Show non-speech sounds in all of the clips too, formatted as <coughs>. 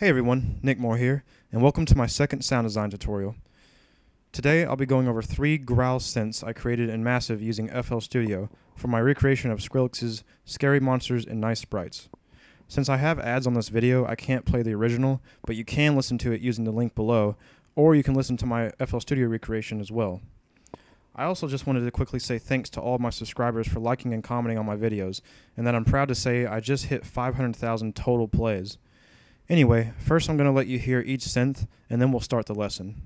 Hey everyone, Nick Moore here, and welcome to my second sound design tutorial. Today I'll be going over three growl synths I created in Massive using FL Studio for my recreation of Skrillex's Scary Monsters and Nice Sprites. Since I have ads on this video, I can't play the original, but you can listen to it using the link below, or you can listen to my FL Studio recreation as well. I also just wanted to quickly say thanks to all my subscribers for liking and commenting on my videos, and that I'm proud to say I just hit 500,000 total plays. Anyway, first I'm going to let you hear each synth, and then we'll start the lesson.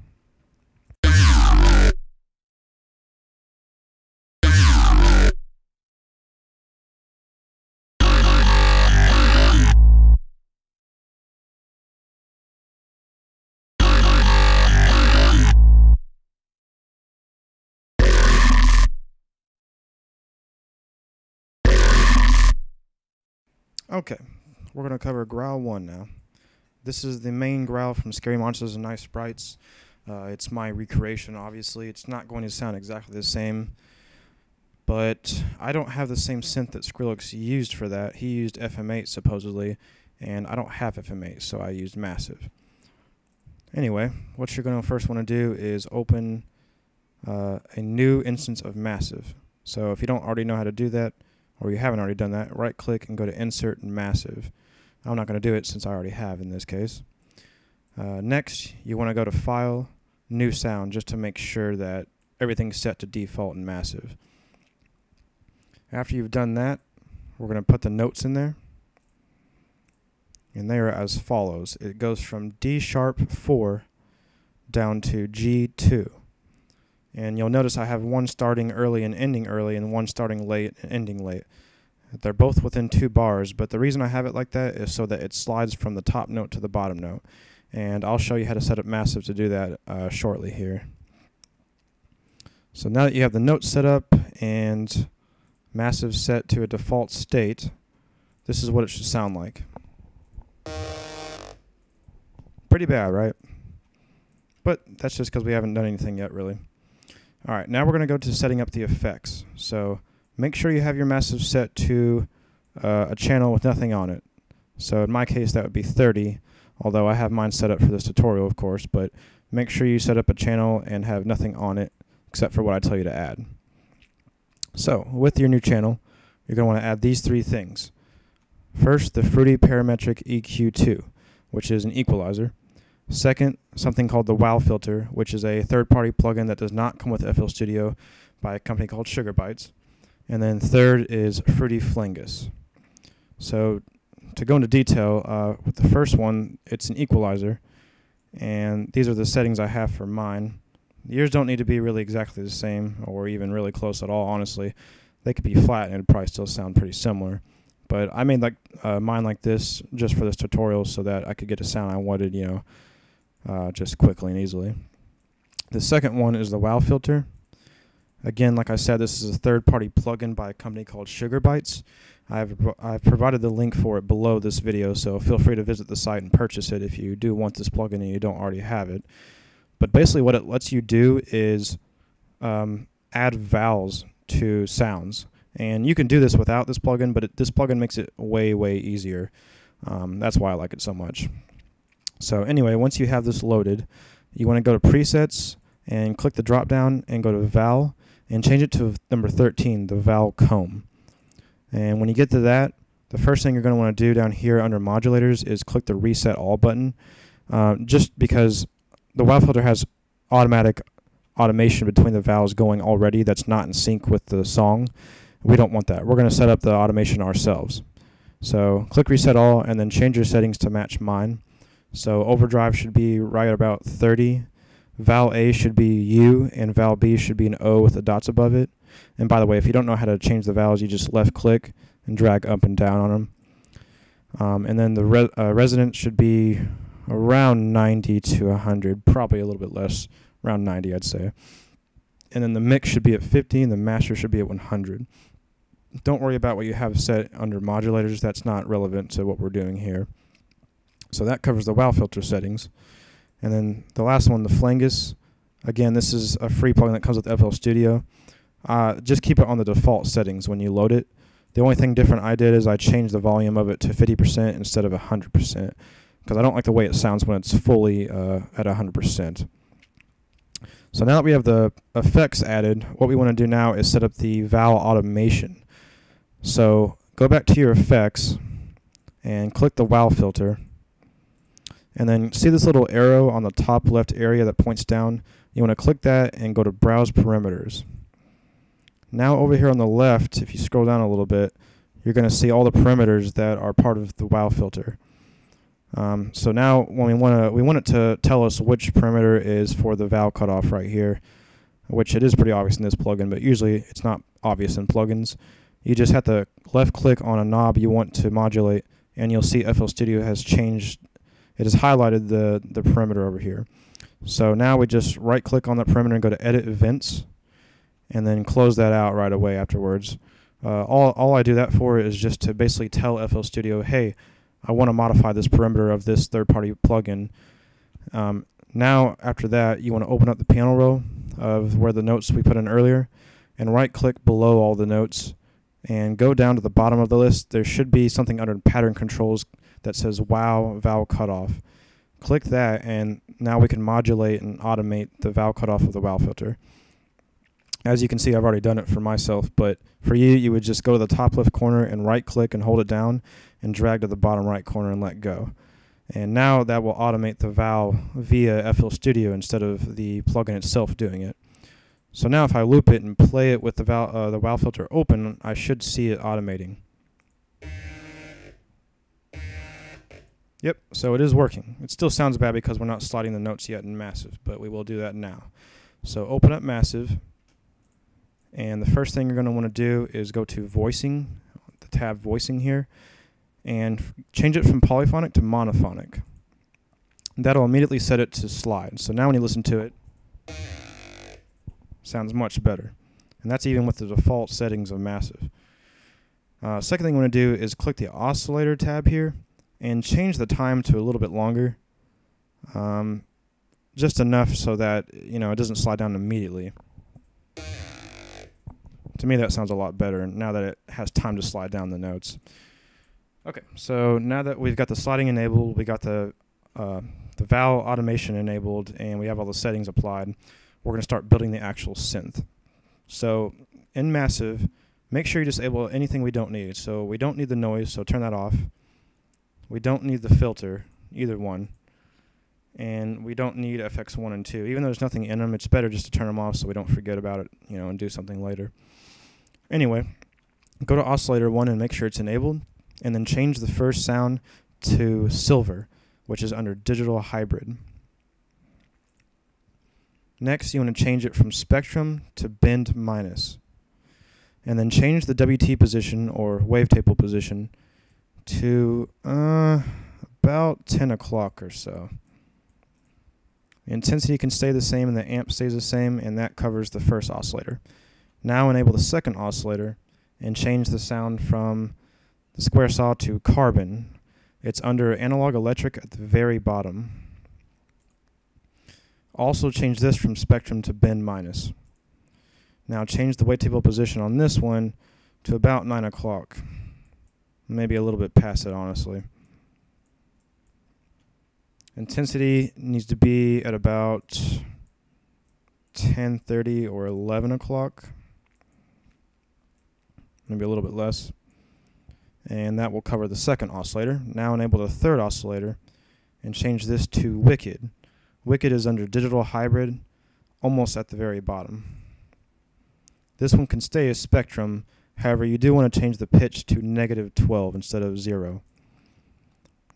Okay, we're going to cover growl 1 now. This is the main growl from Scary Monsters and Nice Sprites. Uh, it's my recreation, obviously. It's not going to sound exactly the same, but I don't have the same synth that Skrillex used for that. He used FM8 supposedly, and I don't have FM8, so I used Massive. Anyway, what you're going to first want to do is open uh, a new instance of Massive. So if you don't already know how to do that, or you haven't already done that, right click and go to Insert and Massive. I'm not going to do it since I already have in this case. Uh, next, you want to go to File, New Sound, just to make sure that everything's set to default and massive. After you've done that, we're going to put the notes in there. And they are as follows. It goes from D sharp 4 down to G2. And you'll notice I have one starting early and ending early and one starting late and ending late. They're both within two bars, but the reason I have it like that is so that it slides from the top note to the bottom note. And I'll show you how to set up Massive to do that uh, shortly here. So now that you have the note set up and Massive set to a default state, this is what it should sound like. Pretty bad, right? But that's just because we haven't done anything yet, really. All right, now we're going to go to setting up the effects. So make sure you have your massive set to uh, a channel with nothing on it. So in my case, that would be 30, although I have mine set up for this tutorial, of course, but make sure you set up a channel and have nothing on it except for what I tell you to add. So with your new channel, you're going to want to add these three things. First, the Fruity Parametric EQ2, which is an equalizer. Second, something called the WoW filter, which is a third-party plugin that does not come with FL Studio by a company called Sugar Bytes. And then third is Fruity Flangus. So to go into detail, uh, with the first one, it's an equalizer. And these are the settings I have for mine. Yours don't need to be really exactly the same or even really close at all, honestly. They could be flat and it'd probably still sound pretty similar. But I made like uh, mine like this just for this tutorial so that I could get a sound I wanted, you know, uh, just quickly and easily. The second one is the WoW filter. Again, like I said, this is a third-party plugin by a company called Sugar Bytes. I've, I've provided the link for it below this video, so feel free to visit the site and purchase it if you do want this plugin and you don't already have it. But basically what it lets you do is um, add vowels to sounds. And you can do this without this plugin, but it, this plugin makes it way, way easier. Um, that's why I like it so much. So anyway, once you have this loaded, you want to go to presets and click the drop down and go to val and change it to number 13, the vowel comb. And when you get to that, the first thing you're going to want to do down here under modulators is click the reset all button. Uh, just because the WoW filter has automatic automation between the vowels going already that's not in sync with the song. We don't want that. We're going to set up the automation ourselves. So click reset all and then change your settings to match mine. So overdrive should be right about 30. Vowel A should be U, and Vowel B should be an O with the dots above it. And by the way, if you don't know how to change the vowels, you just left click and drag up and down on them. Um, and then the re uh, resonance should be around 90 to 100, probably a little bit less, around 90 I'd say. And then the mix should be at 50 and the master should be at 100. Don't worry about what you have set under modulators, that's not relevant to what we're doing here. So that covers the WoW filter settings. And then the last one, the Flangus. Again, this is a free plugin that comes with FL Studio. Uh, just keep it on the default settings when you load it. The only thing different I did is I changed the volume of it to 50% instead of 100%. because I don't like the way it sounds when it's fully uh, at 100%. So now that we have the effects added, what we want to do now is set up the valve automation. So go back to your effects and click the wow filter. And then see this little arrow on the top left area that points down? You want to click that and go to Browse Parameters. Now over here on the left, if you scroll down a little bit, you're going to see all the parameters that are part of the wow filter. Um, so now when we want to, we want it to tell us which parameter is for the valve cutoff right here, which it is pretty obvious in this plugin, but usually it's not obvious in plugins. You just have to left click on a knob you want to modulate and you'll see FL Studio has changed, it has highlighted the, the parameter over here. So now we just right click on that parameter and go to edit events and then close that out right away afterwards. Uh, all, all I do that for is just to basically tell FL Studio, hey, I want to modify this parameter of this third-party plugin. Um, now, after that, you want to open up the piano roll of where the notes we put in earlier and right-click below all the notes and go down to the bottom of the list. There should be something under pattern controls that says wow valve cutoff. Click that and now we can modulate and automate the valve cutoff of the wow filter. As you can see, I've already done it for myself, but for you, you would just go to the top left corner and right click and hold it down and drag to the bottom right corner and let go. And now that will automate the valve via FL Studio instead of the plugin itself doing it. So now if I loop it and play it with the, val uh, the wow filter open, I should see it automating. Yep, so it is working. It still sounds bad because we're not sliding the notes yet in Massive, but we will do that now. So open up Massive, and the first thing you're going to want to do is go to Voicing, the tab Voicing here, and change it from polyphonic to monophonic. That'll immediately set it to slide. So now when you listen to it, sounds much better. And that's even with the default settings of Massive. Uh, second thing I want to do is click the oscillator tab here and change the time to a little bit longer. Um, just enough so that you know it doesn't slide down immediately. To me that sounds a lot better now that it has time to slide down the notes. Okay, so now that we've got the sliding enabled, we got the uh, the valve automation enabled, and we have all the settings applied we're going to start building the actual synth. So in Massive, make sure you disable anything we don't need. So we don't need the noise, so turn that off. We don't need the filter, either one. And we don't need FX1 and 2. Even though there's nothing in them, it's better just to turn them off so we don't forget about it, you know, and do something later. Anyway, go to oscillator 1 and make sure it's enabled, and then change the first sound to silver, which is under digital hybrid. Next, you want to change it from spectrum to bend minus. And then change the WT position or wavetable position to uh, about 10 o'clock or so. The intensity can stay the same and the amp stays the same, and that covers the first oscillator. Now enable the second oscillator and change the sound from the square saw to carbon. It's under analog electric at the very bottom. Also change this from spectrum to bend minus. Now change the wavetable position on this one to about 9 o'clock. Maybe a little bit past it, honestly. Intensity needs to be at about 10.30 or 11 o'clock. Maybe a little bit less. And that will cover the second oscillator. Now enable the third oscillator and change this to wicked. Wicked is under digital hybrid, almost at the very bottom. This one can stay as spectrum, however you do want to change the pitch to negative 12 instead of 0.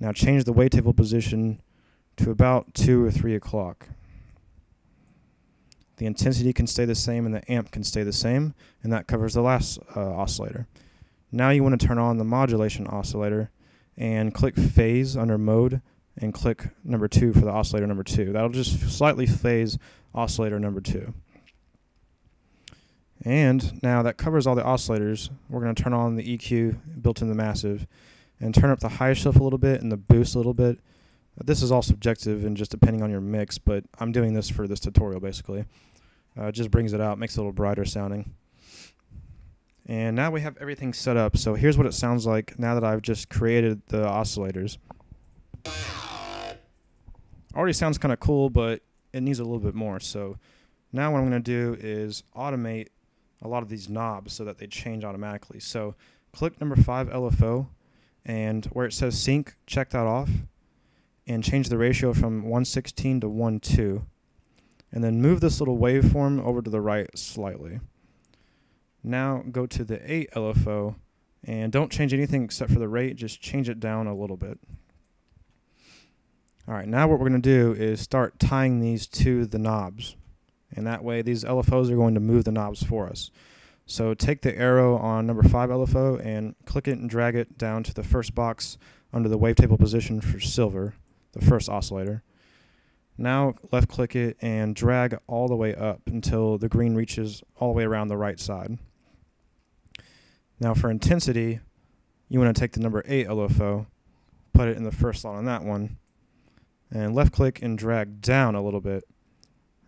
Now change the wavetable position to about 2 or 3 o'clock. The intensity can stay the same and the amp can stay the same, and that covers the last uh, oscillator. Now you want to turn on the modulation oscillator and click phase under mode and click number two for the oscillator number two. That'll just slightly phase oscillator number two. And now that covers all the oscillators. We're going to turn on the EQ built in the Massive and turn up the high shelf a little bit and the boost a little bit. This is all subjective and just depending on your mix, but I'm doing this for this tutorial basically. Uh, it just brings it out, makes it a little brighter sounding. And now we have everything set up. So here's what it sounds like now that I've just created the oscillators. already sounds kind of cool, but it needs a little bit more. So now what I'm going to do is automate a lot of these knobs so that they change automatically. So click number 5 LFO and where it says sync, check that off and change the ratio from 116 to 1.2 and then move this little waveform over to the right slightly. Now go to the 8 LFO and don't change anything except for the rate, just change it down a little bit. All right, now what we're going to do is start tying these to the knobs. And that way these LFOs are going to move the knobs for us. So take the arrow on number 5 LFO and click it and drag it down to the first box under the wavetable position for silver, the first oscillator. Now left click it and drag all the way up until the green reaches all the way around the right side. Now for intensity, you want to take the number 8 LFO, put it in the first slot on that one, and left click and drag down a little bit,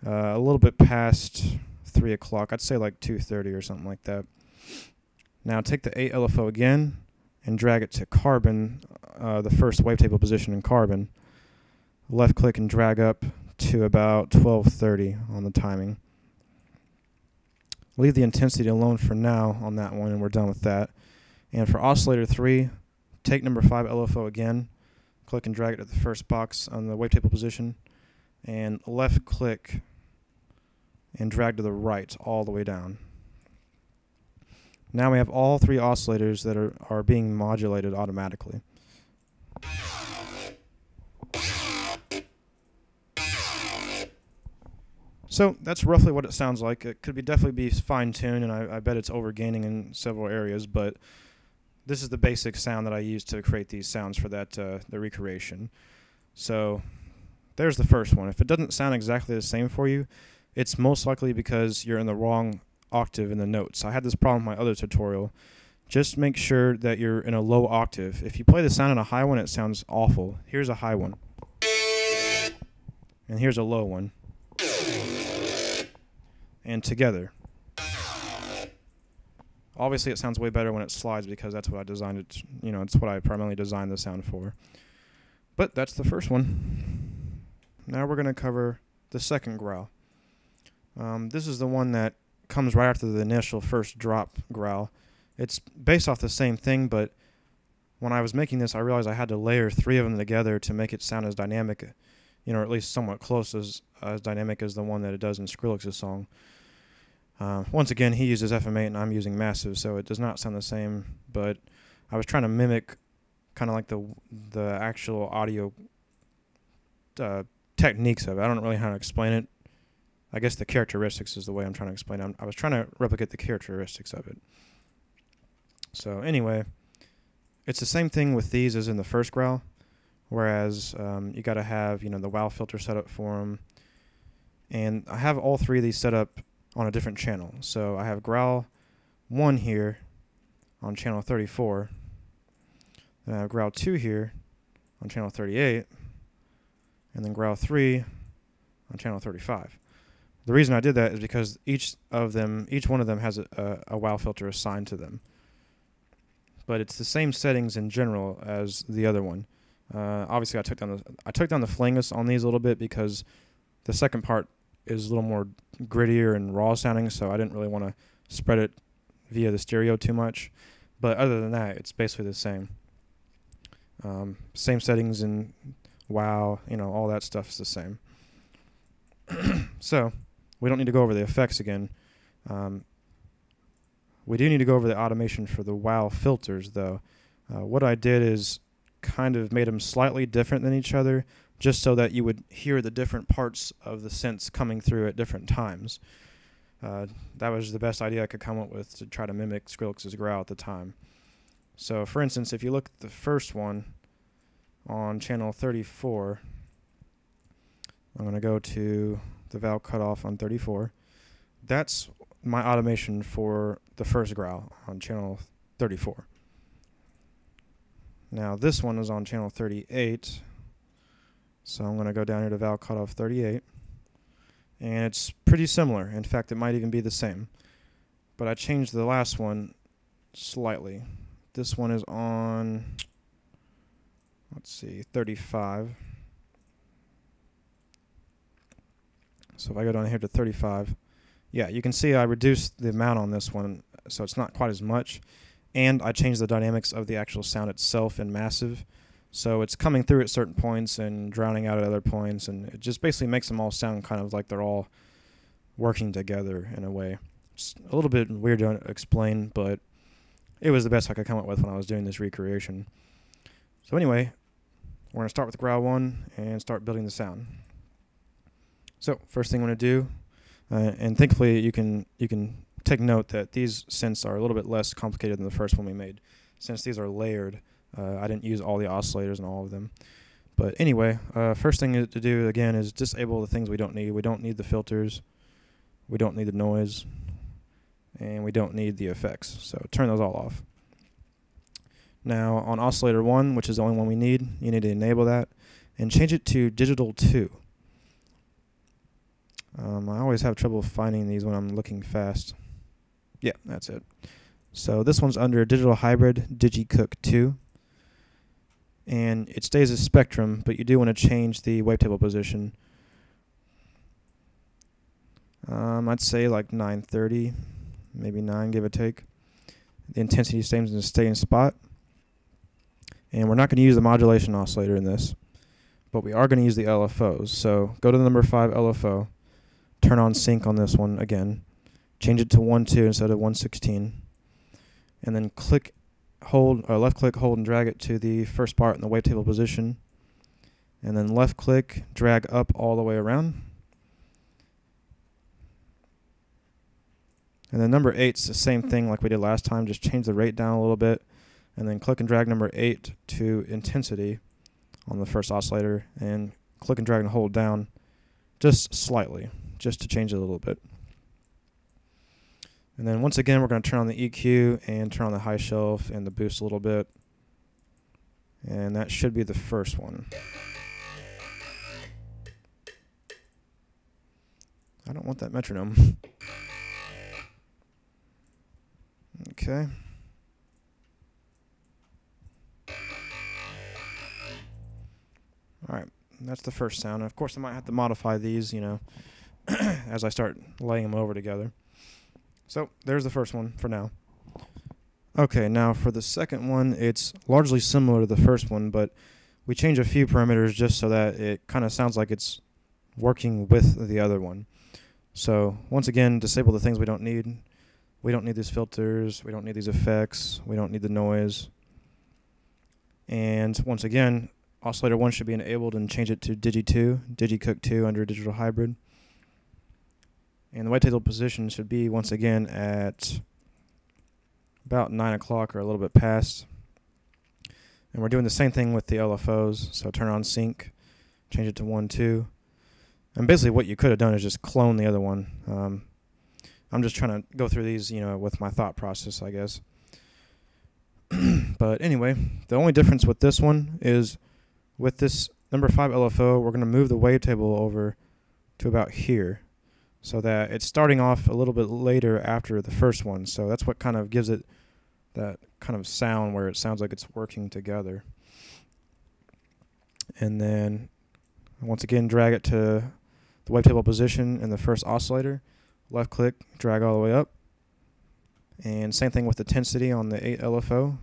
uh, a little bit past 3 o'clock. I'd say like 2.30 or something like that. Now take the 8 LFO again and drag it to carbon, uh, the first wavetable position in carbon. Left click and drag up to about 12.30 on the timing. Leave the intensity alone for now on that one and we're done with that. And for oscillator 3, take number 5 LFO again, click and drag it to the first box on the wavetable position, and left click and drag to the right all the way down. Now we have all three oscillators that are, are being modulated automatically. So that's roughly what it sounds like. It could be definitely be fine-tuned, and I, I bet it's overgaining in several areas, but this is the basic sound that I use to create these sounds for that uh, the recreation. So there's the first one. If it doesn't sound exactly the same for you, it's most likely because you're in the wrong octave in the notes. I had this problem in my other tutorial. Just make sure that you're in a low octave. If you play the sound in a high one, it sounds awful. Here's a high one. And here's a low one. And together. Obviously, it sounds way better when it slides because that's what I designed it. You know, it's what I primarily designed the sound for. But that's the first one. Now we're going to cover the second growl. Um, this is the one that comes right after the initial first drop growl. It's based off the same thing, but when I was making this, I realized I had to layer three of them together to make it sound as dynamic, you know, or at least somewhat close as as dynamic as the one that it does in Skrillex's song. Uh, once again, he uses FM8 and I'm using Massive, so it does not sound the same. But I was trying to mimic kind of like the the actual audio uh, techniques of it. I don't really know how to explain it. I guess the characteristics is the way I'm trying to explain it. I was trying to replicate the characteristics of it. So anyway, it's the same thing with these as in the first growl, whereas um, you got to have you know the wow filter set up for them, and I have all three of these set up on a different channel. So I have growl one here on channel 34, then I have growl two here on channel 38, and then growl three on channel 35. The reason I did that is because each of them, each one of them has a, a, a wow filter assigned to them. But it's the same settings in general as the other one. Uh, obviously, I took down the I took down the flangus on these a little bit because the second part is a little more grittier and raw sounding, so I didn't really want to spread it via the stereo too much. But other than that, it's basically the same. Um, same settings and wow, you know, all that stuff is the same. <clears throat> so we don't need to go over the effects again. Um, we do need to go over the automation for the WOW filters, though. Uh, what I did is kind of made them slightly different than each other, just so that you would hear the different parts of the synths coming through at different times. Uh, that was the best idea I could come up with to try to mimic Skrillex's growl at the time. So, for instance, if you look at the first one on channel 34, I'm going to go to the valve cutoff on 34. That's my automation for the first growl on channel 34. Now this one is on channel 38. So I'm going to go down here to valve cutoff 38. And it's pretty similar. In fact, it might even be the same. But I changed the last one slightly. This one is on, let's see, 35. So if I go down here to 35, yeah, you can see I reduced the amount on this one, so it's not quite as much. And I changed the dynamics of the actual sound itself in massive. So it's coming through at certain points and drowning out at other points, and it just basically makes them all sound kind of like they're all working together in a way. It's a little bit weird to explain, but it was the best I could come up with when I was doing this recreation. So anyway, we're going to start with growl 1 and start building the sound. So first thing I'm going to do, uh, and thankfully you can you can take note that these synths are a little bit less complicated than the first one we made, since these are layered. Uh, I didn't use all the oscillators and all of them. But anyway, uh, first thing to do again is disable the things we don't need. We don't need the filters. We don't need the noise. And we don't need the effects. So turn those all off. Now on oscillator 1, which is the only one we need, you need to enable that and change it to digital 2. Um, I always have trouble finding these when I'm looking fast. Yeah, that's it. So this one's under digital hybrid DigiCook 2 and it stays as spectrum, but you do want to change the wavetable position. Um, I'd say like 930, maybe 9, give or take. The intensity stays in the same spot. And we're not going to use the modulation oscillator in this, but we are going to use the LFOs. So go to the number 5 LFO, turn on sync on this one again, change it to 1-2 instead of 116, and then click hold or left click, hold and drag it to the first part in the wavetable position. And then left click, drag up all the way around. And then number eight's the same thing like we did last time, just change the rate down a little bit. And then click and drag number eight to intensity on the first oscillator and click and drag and hold down just slightly, just to change it a little bit. And then once again, we're going to turn on the EQ and turn on the high shelf and the boost a little bit. And that should be the first one. I don't want that metronome. okay. Alright, that's the first sound. Of course, I might have to modify these, you know, <clears throat> as I start laying them over together. So there's the first one for now. Okay, now for the second one, it's largely similar to the first one, but we change a few parameters just so that it kind of sounds like it's working with the other one. So once again, disable the things we don't need. We don't need these filters. We don't need these effects. We don't need the noise. And once again, oscillator 1 should be enabled and change it to Digi2, DigiCook 2 under digital hybrid. And the wavetable position should be once again at about 9 o'clock or a little bit past. And we're doing the same thing with the LFOs. So turn on sync, change it to 1, 2. And basically what you could have done is just clone the other one. Um, I'm just trying to go through these, you know, with my thought process, I guess. <clears throat> but anyway, the only difference with this one is with this number 5 LFO, we're going to move the wavetable over to about here so that it's starting off a little bit later after the first one. So that's what kind of gives it that kind of sound where it sounds like it's working together. And then once again, drag it to the wavetable position in the first oscillator. Left click, drag all the way up. And same thing with the intensity on the 8 LFO.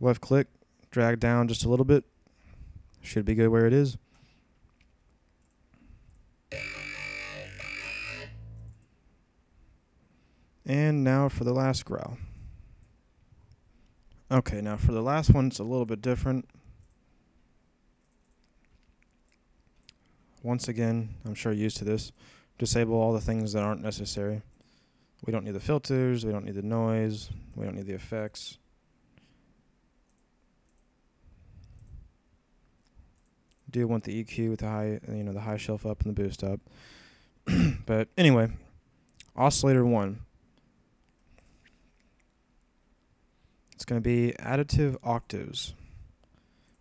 Left click, drag down just a little bit. Should be good where it is. And now for the last growl. Okay, now for the last one, it's a little bit different. Once again, I'm sure you're used to this. Disable all the things that aren't necessary. We don't need the filters, we don't need the noise, we don't need the effects. Do want the EQ with the high, you know, the high shelf up and the boost up. <clears throat> but anyway, oscillator one. It's going to be additive octaves.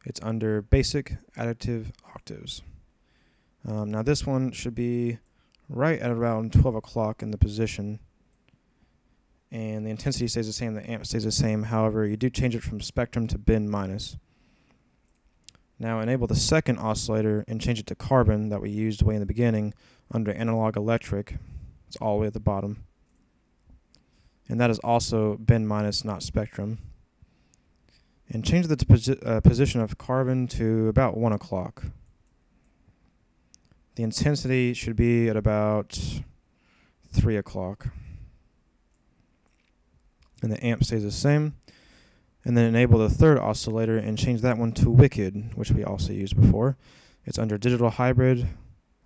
It's under basic additive octaves. Um, now this one should be right at around 12 o'clock in the position. And the intensity stays the same, the amp stays the same. However, you do change it from spectrum to bend minus. Now enable the second oscillator and change it to carbon that we used way in the beginning under analog electric. It's all the way at the bottom. And that is also bend minus, not spectrum. And change the posi uh, position of carbon to about 1 o'clock. The intensity should be at about 3 o'clock. And the amp stays the same and then enable the third oscillator and change that one to wicked, which we also used before. It's under digital hybrid,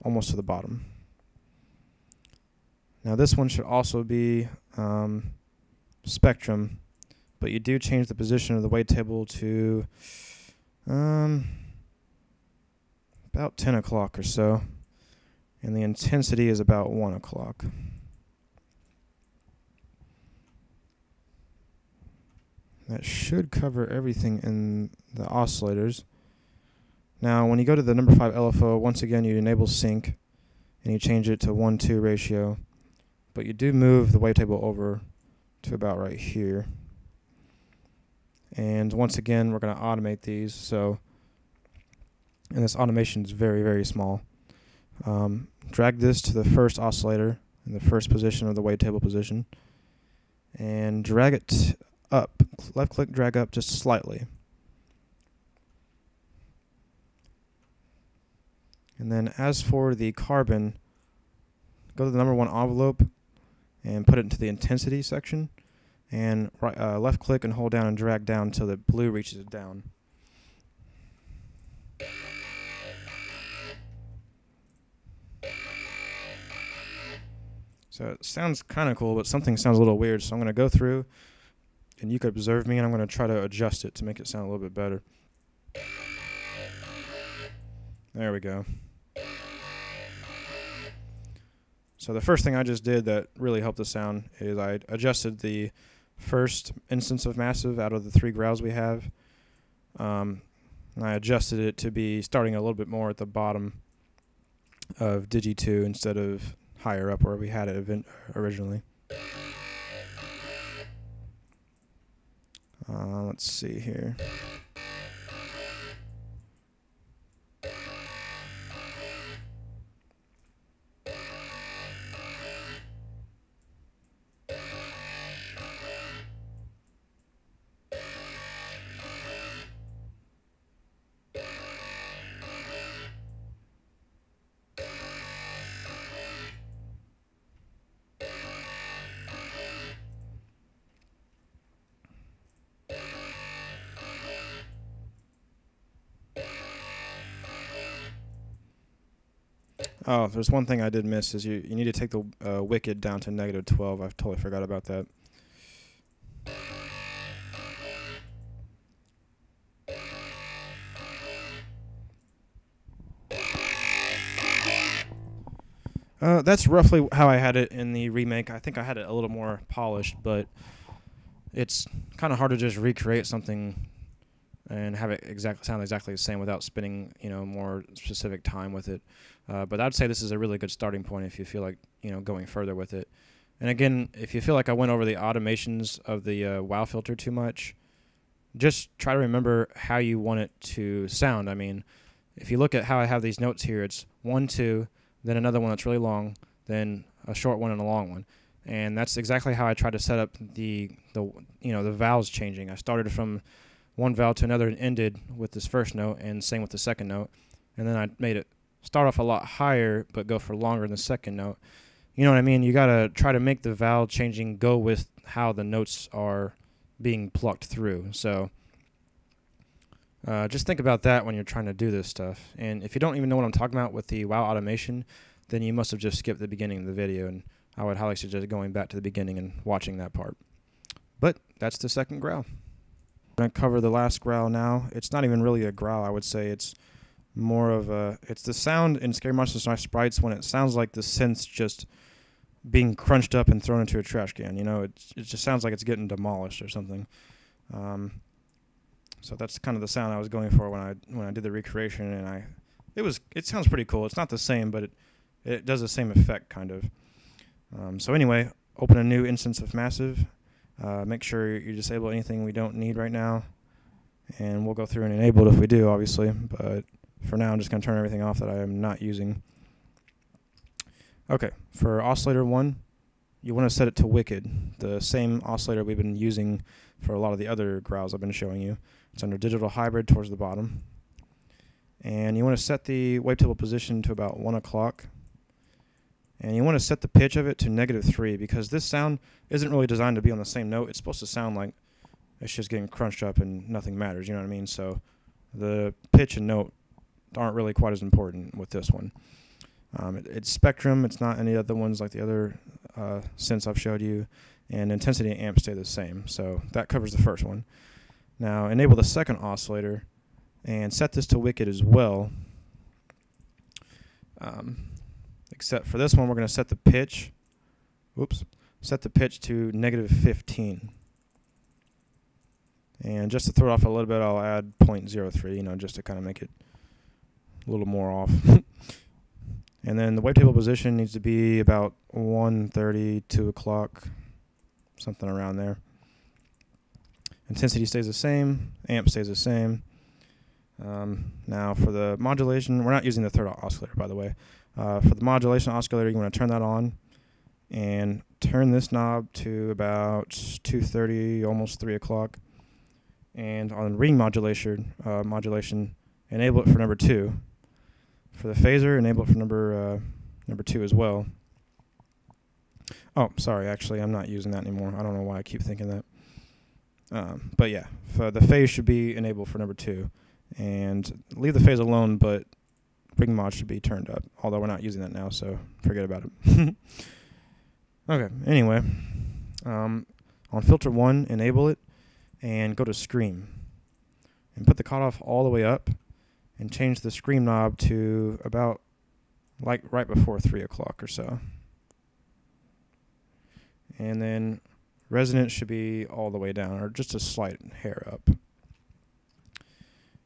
almost to the bottom. Now this one should also be um, spectrum, but you do change the position of the wavetable to um, about 10 o'clock or so, and the intensity is about 1 o'clock. That should cover everything in the oscillators. Now, when you go to the number 5 LFO, once again you enable sync and you change it to 1-2 ratio. But you do move the wavetable over to about right here. And once again, we're going to automate these. So, and this automation is very, very small. Um, drag this to the first oscillator in the first position of the wavetable position and drag it up. Left click, drag up just slightly. And then as for the carbon, go to the number one envelope and put it into the intensity section. And right, uh, left click and hold down and drag down until the blue reaches it down. So it sounds kind of cool, but something sounds a little weird. So I'm going to go through and you could observe me and I'm going to try to adjust it to make it sound a little bit better. There we go. So the first thing I just did that really helped the sound is I adjusted the first instance of massive out of the three growls we have. Um, I adjusted it to be starting a little bit more at the bottom of Digi 2 instead of higher up where we had it originally. Uh, let's see here. Oh, there's one thing I did miss is you, you need to take the uh, wicked down to negative 12. I totally forgot about that. Uh, that's roughly how I had it in the remake. I think I had it a little more polished, but it's kind of hard to just recreate something and have it exactly sound exactly the same without spending you know more specific time with it. Uh, but I'd say this is a really good starting point if you feel like you know going further with it. And again, if you feel like I went over the automations of the uh, WoW filter too much, just try to remember how you want it to sound. I mean, if you look at how I have these notes here, it's one, two, then another one that's really long, then a short one and a long one. And that's exactly how I try to set up the the you know the vowels changing. I started from one vowel to another and ended with this first note, and same with the second note. And then I made it start off a lot higher, but go for longer in the second note. You know what I mean? You got to try to make the vowel changing go with how the notes are being plucked through. So uh, just think about that when you're trying to do this stuff. And if you don't even know what I'm talking about with the WoW automation, then you must have just skipped the beginning of the video. And I would highly suggest going back to the beginning and watching that part. But that's the second growl. Going to cover the last growl now. It's not even really a growl, I would say. It's more of a... It's the sound in Scary Monsters and Sprites when it sounds like the synth's just being crunched up and thrown into a trash can. You know, it, it just sounds like it's getting demolished or something. Um, so that's kind of the sound I was going for when I when I did the recreation, and I it was it sounds pretty cool. It's not the same, but it it does the same effect kind of. Um, so anyway, open a new instance of Massive, uh, make sure you disable anything we don't need right now. And we'll go through and enable it if we do, obviously. But for now, I'm just going to turn everything off that I am not using. Okay, for oscillator 1, you want to set it to wicked, the same oscillator we've been using for a lot of the other growls I've been showing you. It's under digital hybrid towards the bottom. And you want to set the wavetable position to about 1 o'clock. And you want to set the pitch of it to negative 3 because this sound isn't really designed to be on the same note. It's supposed to sound like it's just getting crunched up and nothing matters, you know what I mean? So the pitch and note aren't really quite as important with this one. Um, it, it's spectrum. It's not any other ones like the other uh, synths I've showed you. And intensity and amp stay the same. So that covers the first one. Now enable the second oscillator and set this to wicked as well. Um, except for this one, we're going to set the pitch. Whoops. Set the pitch to negative 15. And just to throw it off a little bit, I'll add 0.03, you know, just to kind of make it a little more off. <laughs> and then the wavetable position needs to be about 1.30, 2 o'clock, something around there. Intensity stays the same, amp stays the same. Um, now for the modulation, we're not using the third oscillator, by the way. Uh, for the modulation oscillator, you want to turn that on and turn this knob to about 2.30, almost 3 o'clock. And on ring modulation, uh, modulation, enable it for number 2. For the phaser, enable it for number uh, number 2 as well. Oh, sorry, actually, I'm not using that anymore. I don't know why I keep thinking that. Um, but yeah, the phase should be enabled for number 2 and leave the phase alone, but ring mod should be turned up, although we're not using that now, so forget about it. <laughs> okay, anyway, um, on filter 1, enable it, and go to scream. And put the cutoff all the way up, and change the scream knob to about like right before 3 o'clock or so. And then resonance should be all the way down, or just a slight hair up.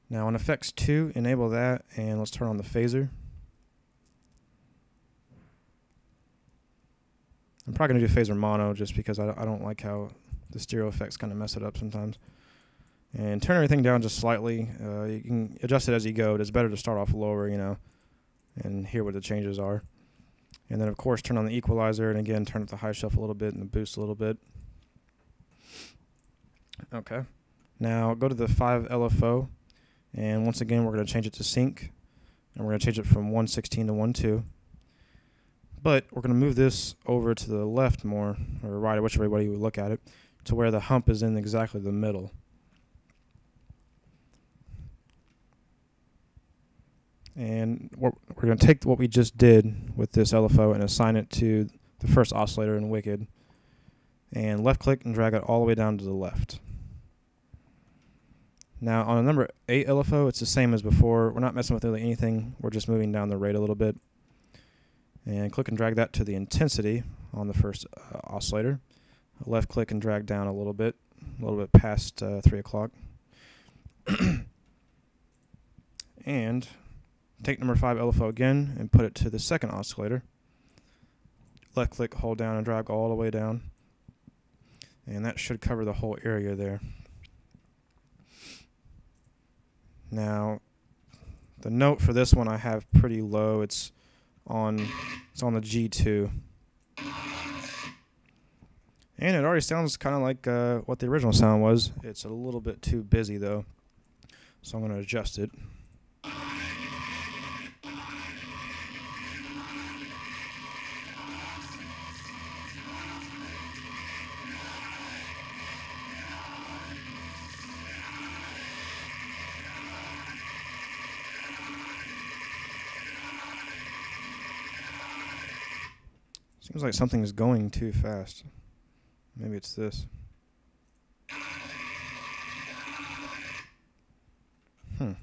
Now on effects 2, enable that and let's turn on the phaser. I'm probably going to do phaser mono just because I, I don't like how the stereo effects kind of mess it up sometimes. And turn everything down just slightly. Uh, you can adjust it as you go. but It's better to start off lower, you know, and hear what the changes are. And then, of course, turn on the equalizer, and again, turn up the high shelf a little bit and the boost a little bit. Okay. Now, go to the 5 LFO and once again, we're going to change it to sync. And we're going to change it from 116 to 12. But we're going to move this over to the left more, or right, whichever way you look at it, to where the hump is in exactly the middle. And we're, we're going to take what we just did with this LFO and assign it to the first oscillator in Wicked. And left click and drag it all the way down to the left. Now on a number 8 LFO, it's the same as before. We're not messing with really anything. We're just moving down the rate a little bit. And click and drag that to the intensity on the first uh, oscillator. Left click and drag down a little bit, a little bit past uh, 3 o'clock. <coughs> and take number 5 LFO again and put it to the second oscillator. Left click, hold down, and drag all the way down. And that should cover the whole area there. Now, the note for this one I have pretty low. It's on it's on the G2. And it already sounds kind of like uh, what the original sound was. It's a little bit too busy though. So I'm going to adjust it. Seems like something is going too fast. Maybe it's this. Hmm.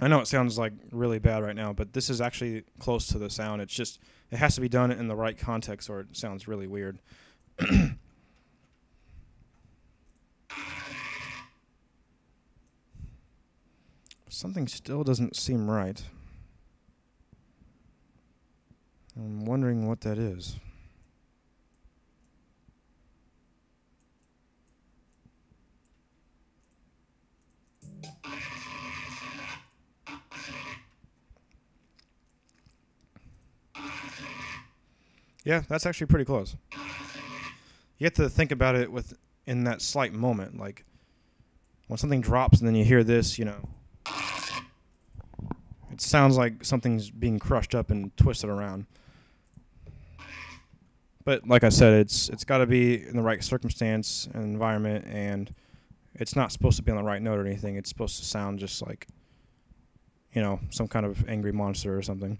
I know it sounds like really bad right now, but this is actually close to the sound. It's just, it has to be done in the right context or it sounds really weird. <clears throat> Something still doesn't seem right. I'm wondering what that is. Yeah, that's actually pretty close. You have to think about it with in that slight moment, like when something drops and then you hear this, you know sounds like something's being crushed up and twisted around. But like I said, it's it's got to be in the right circumstance and environment, and it's not supposed to be on the right note or anything. It's supposed to sound just like, you know, some kind of angry monster or something.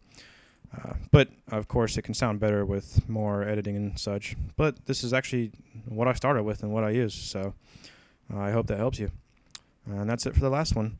Uh, but of course, it can sound better with more editing and such. But this is actually what I started with and what I use. So uh, I hope that helps you. and that's it for the last one.